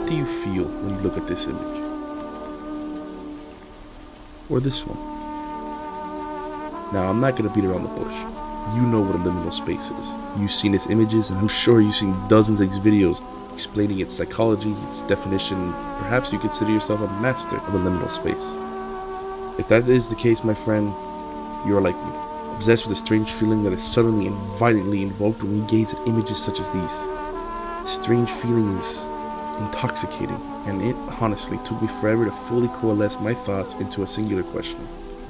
what do you feel when you look at this image? Or this one? Now, I'm not going to beat around the bush. You know what a liminal space is. You've seen its images, and I'm sure you've seen dozens of videos explaining its psychology, its definition. Perhaps you consider yourself a master of the liminal space. If that is the case, my friend, you are like me, obsessed with a strange feeling that is suddenly and violently invoked when we gaze at images such as these. Strange feeling is intoxicating, and it honestly took me forever to fully coalesce my thoughts into a singular question.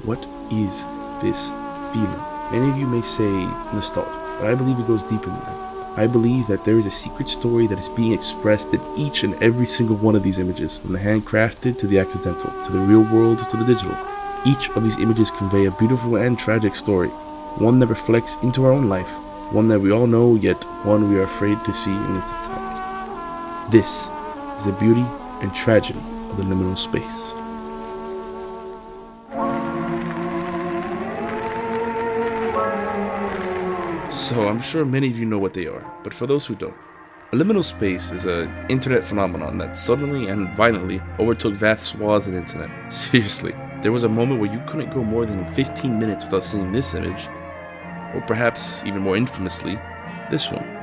What is this feeling? Many of you may say nostalgia, but I believe it goes deeper than that. I believe that there is a secret story that is being expressed in each and every single one of these images, from the handcrafted to the accidental, to the real world to the digital. Each of these images convey a beautiful and tragic story, one that reflects into our own life, one that we all know, yet one we are afraid to see in its entirety. This is the beauty and tragedy of the liminal space. So I'm sure many of you know what they are, but for those who don't, a liminal space is an internet phenomenon that suddenly and violently overtook vast swaths of the internet. Seriously, there was a moment where you couldn't go more than 15 minutes without seeing this image, or perhaps even more infamously, this one.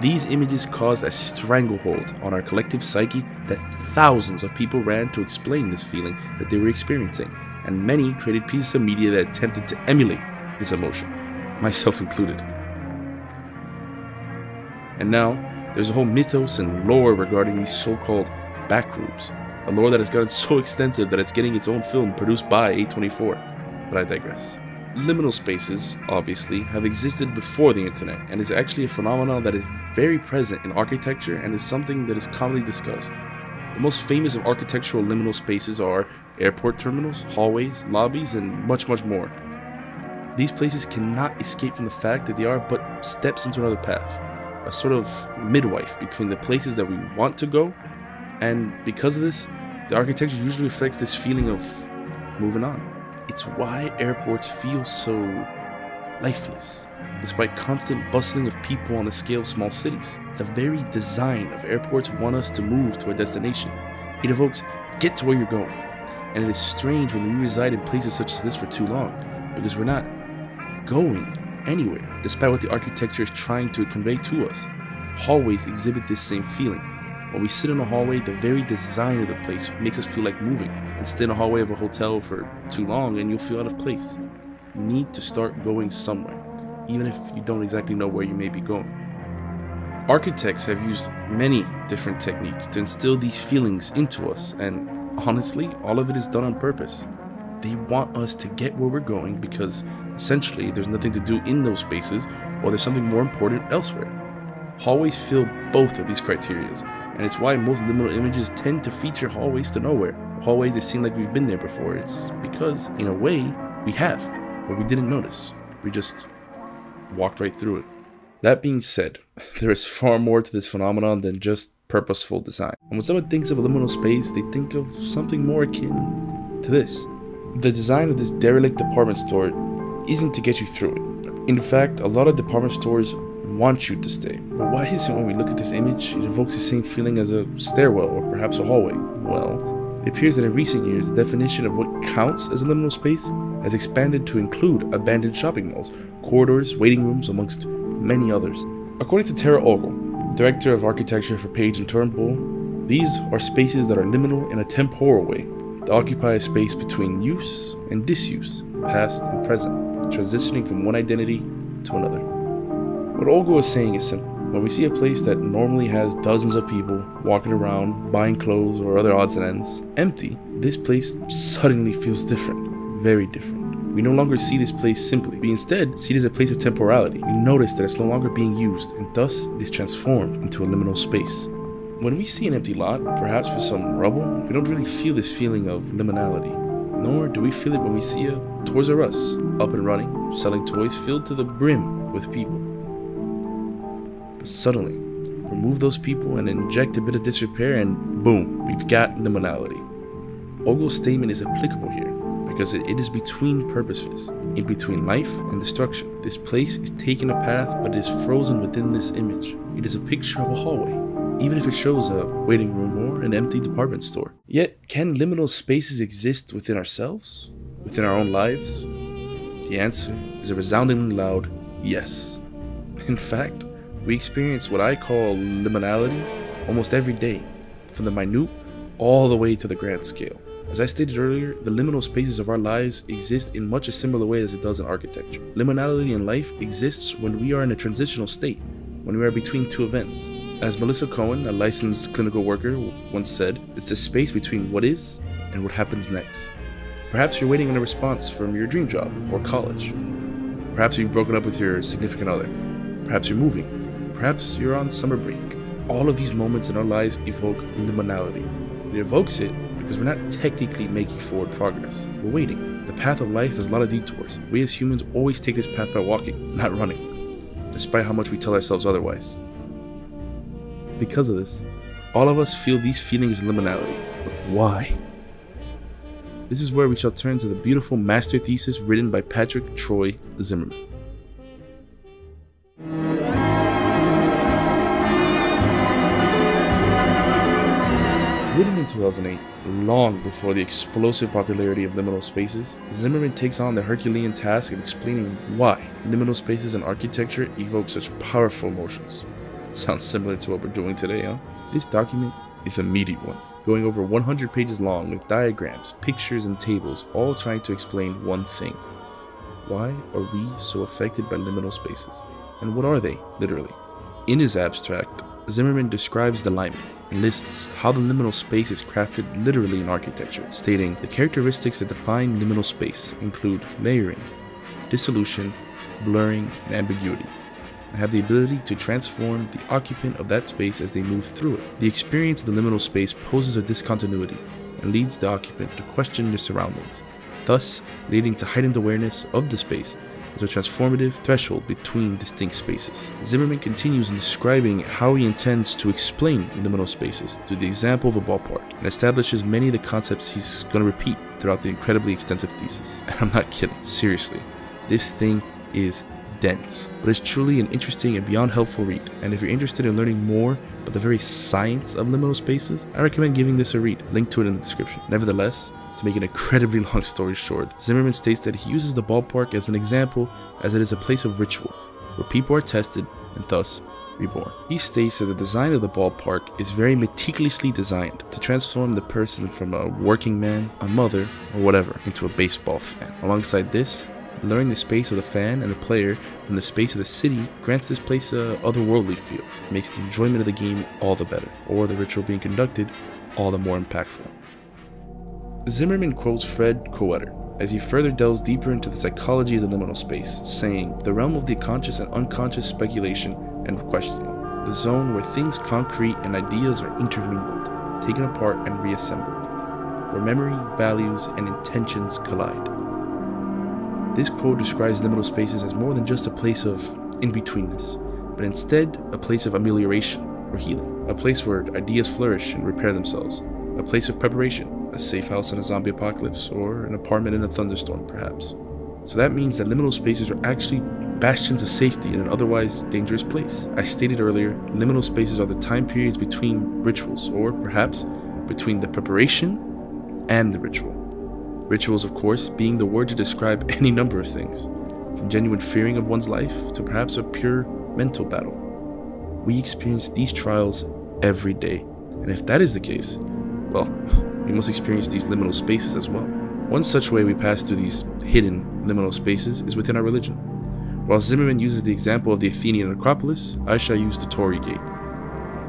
These images caused a stranglehold on our collective psyche that thousands of people ran to explain this feeling that they were experiencing, and many created pieces of media that attempted to emulate this emotion myself included. And now, there's a whole mythos and lore regarding these so called backrooms, a lore that has gotten so extensive that it's getting its own film produced by A24. But I digress. Liminal spaces, obviously, have existed before the internet and is actually a phenomenon that is very present in architecture and is something that is commonly discussed. The most famous of architectural liminal spaces are airport terminals, hallways, lobbies, and much, much more. These places cannot escape from the fact that they are but steps into another path, a sort of midwife between the places that we want to go, and because of this, the architecture usually reflects this feeling of moving on. It's why airports feel so lifeless, despite constant bustling of people on the scale of small cities. The very design of airports want us to move to a destination. It evokes get to where you're going. And it is strange when we reside in places such as this for too long, because we're not going anywhere, despite what the architecture is trying to convey to us. Hallways exhibit this same feeling. When we sit in a hallway, the very design of the place makes us feel like moving. And stay in a hallway of a hotel for too long and you'll feel out of place. You need to start going somewhere, even if you don't exactly know where you may be going. Architects have used many different techniques to instill these feelings into us, and honestly, all of it is done on purpose. They want us to get where we're going because essentially there's nothing to do in those spaces or there's something more important elsewhere. Hallways fill both of these criteria, and it's why most liminal images tend to feature hallways to nowhere. Hallways that seem like we've been there before. It's because, in a way, we have, but we didn't notice. We just walked right through it. That being said, there is far more to this phenomenon than just purposeful design. And when someone thinks of a liminal space, they think of something more akin to this. The design of this derelict department store isn't to get you through it. In fact, a lot of department stores want you to stay. But why is it when we look at this image, it evokes the same feeling as a stairwell or perhaps a hallway? Well, it appears that in recent years, the definition of what counts as a liminal space has expanded to include abandoned shopping malls, corridors, waiting rooms, amongst many others. According to Tara Ogle, Director of Architecture for Page and Turnbull, these are spaces that are liminal in a temporal way, that occupy a space between use and disuse, past and present, transitioning from one identity to another. What Olga is saying is simple. When we see a place that normally has dozens of people walking around, buying clothes or other odds and ends, empty, this place suddenly feels different. Very different. We no longer see this place simply. We instead see it as a place of temporality. We notice that it's no longer being used, and thus it is transformed into a liminal space. When we see an empty lot, perhaps with some rubble, we don't really feel this feeling of liminality. Nor do we feel it when we see a Toys R Us up and running, selling toys filled to the brim with people. Suddenly, remove those people and inject a bit of disrepair, and boom, we've got liminality. Ogle's statement is applicable here because it is between purposes, in between life and destruction. This place is taking a path, but it is frozen within this image. It is a picture of a hallway. even if it shows a waiting room or an empty department store. Yet, can liminal spaces exist within ourselves? Within our own lives? The answer is a resoundingly loud yes. In fact, we experience what I call liminality almost every day, from the minute all the way to the grand scale. As I stated earlier, the liminal spaces of our lives exist in much a similar way as it does in architecture. Liminality in life exists when we are in a transitional state, when we are between two events. As Melissa Cohen, a licensed clinical worker, once said, it's the space between what is and what happens next. Perhaps you're waiting on a response from your dream job or college. Perhaps you've broken up with your significant other. Perhaps you're moving. Perhaps you're on summer break. All of these moments in our lives evoke liminality. It evokes it because we're not technically making forward progress. We're waiting. The path of life has a lot of detours. We as humans always take this path by walking, not running, despite how much we tell ourselves otherwise. Because of this, all of us feel these feelings of liminality. But why? This is where we shall turn to the beautiful master thesis written by Patrick Troy Zimmerman. Written in 2008, long before the explosive popularity of liminal spaces, Zimmerman takes on the Herculean task of explaining why liminal spaces and architecture evoke such powerful emotions. Sounds similar to what we're doing today, huh? This document is a meaty one, going over 100 pages long with diagrams, pictures, and tables, all trying to explain one thing. Why are we so affected by liminal spaces? And what are they, literally? In his abstract, Zimmerman describes the and lists how the liminal space is crafted literally in architecture, stating the characteristics that define liminal space include layering, dissolution, blurring, and ambiguity, and have the ability to transform the occupant of that space as they move through it. The experience of the liminal space poses a discontinuity and leads the occupant to question their surroundings, thus leading to heightened awareness of the space as a transformative threshold between distinct spaces. Zimmerman continues in describing how he intends to explain liminal spaces through the example of a ballpark and establishes many of the concepts he's going to repeat throughout the incredibly extensive thesis. And I'm not kidding, seriously. This thing is dense, but it's truly an interesting and beyond helpful read. And if you're interested in learning more about the very science of liminal spaces, I recommend giving this a read. Link to it in the description. Nevertheless, to make an incredibly long story short, Zimmerman states that he uses the ballpark as an example as it is a place of ritual, where people are tested and thus reborn. He states that the design of the ballpark is very meticulously designed to transform the person from a working man, a mother, or whatever into a baseball fan. Alongside this, blurring the space of the fan and the player from the space of the city grants this place a otherworldly feel, makes the enjoyment of the game all the better, or the ritual being conducted all the more impactful. Zimmerman quotes Fred Kowalter as he further delves deeper into the psychology of the liminal space, saying, The realm of the conscious and unconscious speculation and questioning, the zone where things concrete and ideas are intermingled, taken apart and reassembled, where memory, values, and intentions collide. This quote describes liminal spaces as more than just a place of in-betweenness, but instead a place of amelioration or healing, a place where ideas flourish and repair themselves, a place of preparation, a safe house in a zombie apocalypse, or an apartment in a thunderstorm, perhaps. So that means that liminal spaces are actually bastions of safety in an otherwise dangerous place. I stated earlier, liminal spaces are the time periods between rituals, or perhaps between the preparation and the ritual. Rituals, of course, being the word to describe any number of things, from genuine fearing of one's life to perhaps a pure mental battle. We experience these trials every day, and if that is the case, well, we must experience these liminal spaces as well. One such way we pass through these hidden liminal spaces is within our religion. While Zimmerman uses the example of the Athenian Acropolis, I shall use the Torii Gate.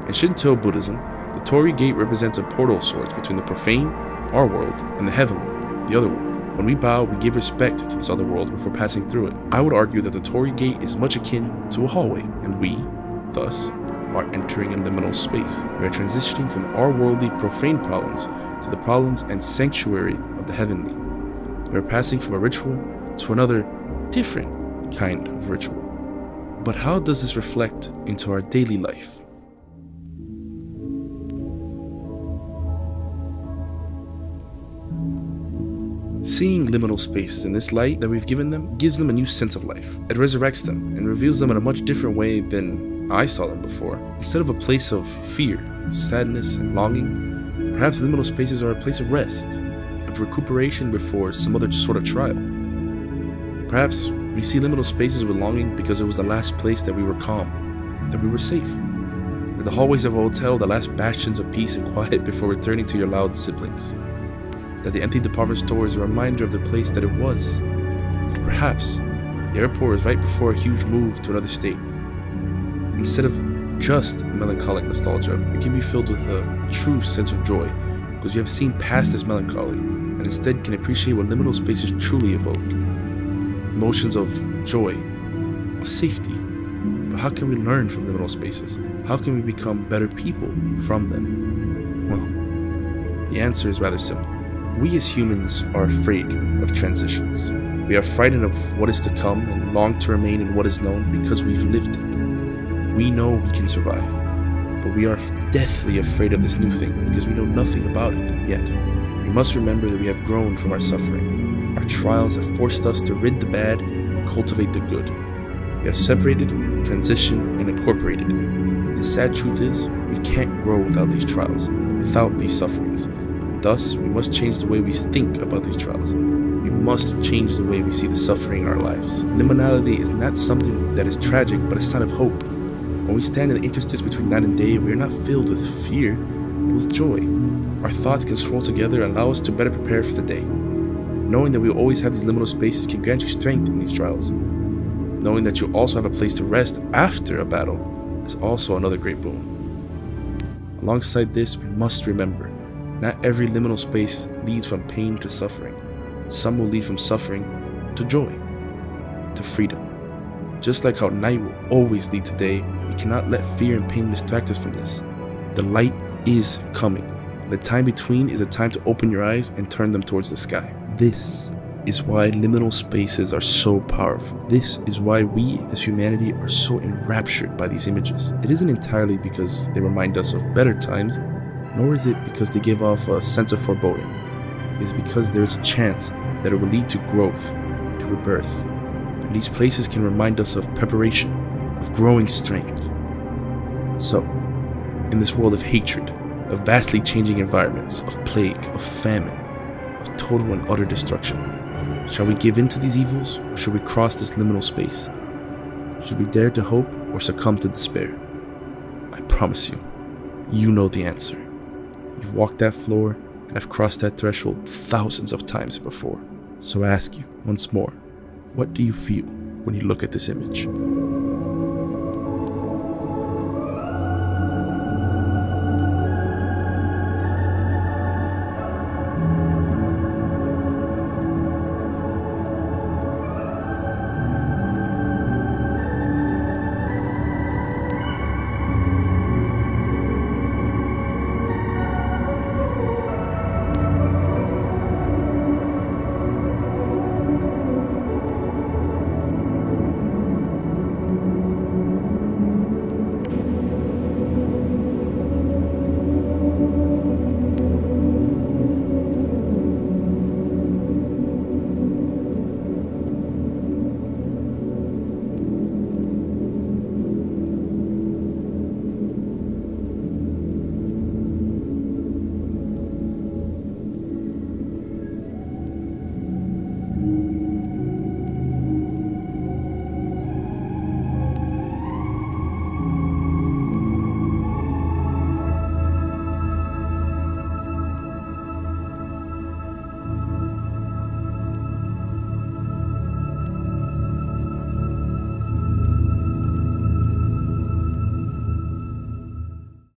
In Shinto Buddhism, the Torii Gate represents a portal of sorts between the profane, our world, and the heavenly, the other world. When we bow, we give respect to this other world before passing through it. I would argue that the Torii Gate is much akin to a hallway, and we, thus, are entering a liminal space. We are transitioning from our worldly profane problems the problems and sanctuary of the heavenly. We are passing from a ritual to another different kind of ritual. But how does this reflect into our daily life? Seeing liminal spaces in this light that we've given them gives them a new sense of life. It resurrects them and reveals them in a much different way than I saw them before. Instead of a place of fear, sadness, and longing, perhaps liminal spaces are a place of rest, of recuperation before some other sort of trial. Perhaps we see liminal spaces with longing because it was the last place that we were calm, that we were safe. That the hallways of a hotel, the last bastions of peace and quiet before returning to your loud siblings. That the empty department store is a reminder of the place that it was. That perhaps the airport is right before a huge move to another state. Instead of just melancholic nostalgia, it can be filled with a true sense of joy because you have seen past this melancholy and instead can appreciate what liminal spaces truly evoke emotions of joy, of safety. But how can we learn from liminal spaces? How can we become better people from them? Well, the answer is rather simple. We as humans are afraid of transitions. We are frightened of what is to come and long to remain in what is known because we've lived it. We know we can survive, but we are deathly afraid of this new thing because we know nothing about it yet. We must remember that we have grown from our suffering our trials have forced us to rid the bad and cultivate the good. We have separated, transitioned, and incorporated. The sad truth is, we can't grow without these trials, without these sufferings. Thus, we must change the way we think about these trials. We must change the way we see the suffering in our lives. Liminality is not something that is tragic, but a sign of hope. When we stand in the interstice between night and day, we are not filled with fear, but with joy. Our thoughts can swirl together and allow us to better prepare for the day. Knowing that we always have these liminal spaces can grant you strength in these trials. Knowing that you also have a place to rest after a battle is also another great boon. Alongside this, we must remember not every liminal space leads from pain to suffering. Some will lead from suffering to joy, to freedom. Just like how night will always lead to day, cannot let fear and pain distract us from this. The light is coming. The time between is a time to open your eyes and turn them towards the sky. This is why liminal spaces are so powerful. This is why we as humanity are so enraptured by these images. It isn't entirely because they remind us of better times, nor is it because they give off a sense of foreboding. It is because there is a chance that it will lead to growth, to rebirth. And these places can remind us of preparation, of growing strength. So, in this world of hatred, of vastly changing environments, of plague, of famine, of total and utter destruction. Shall we give in to these evils, or shall we cross this liminal space? Should we dare to hope, or succumb to despair? I promise you, you know the answer. You've walked that floor and have crossed that threshold thousands of times before. So I ask you once more, what do you feel when you look at this image?